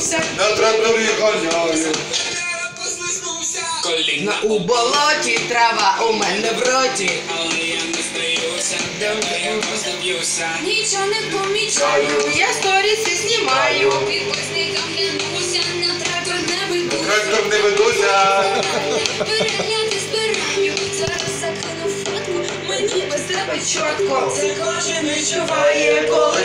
познувся, на тракторі ганяю. на у болоті трава у мене в роті. але я не здаюся, давно я просто б'юся. Нічого не помічаю, Я сторіси знімаю. підписникам глянуся, на трактор не веду. Трактор не ведуся. Перегляди збираю, зараз закину фотку, мені без тебе чітко. Це кожен відчуває, коли.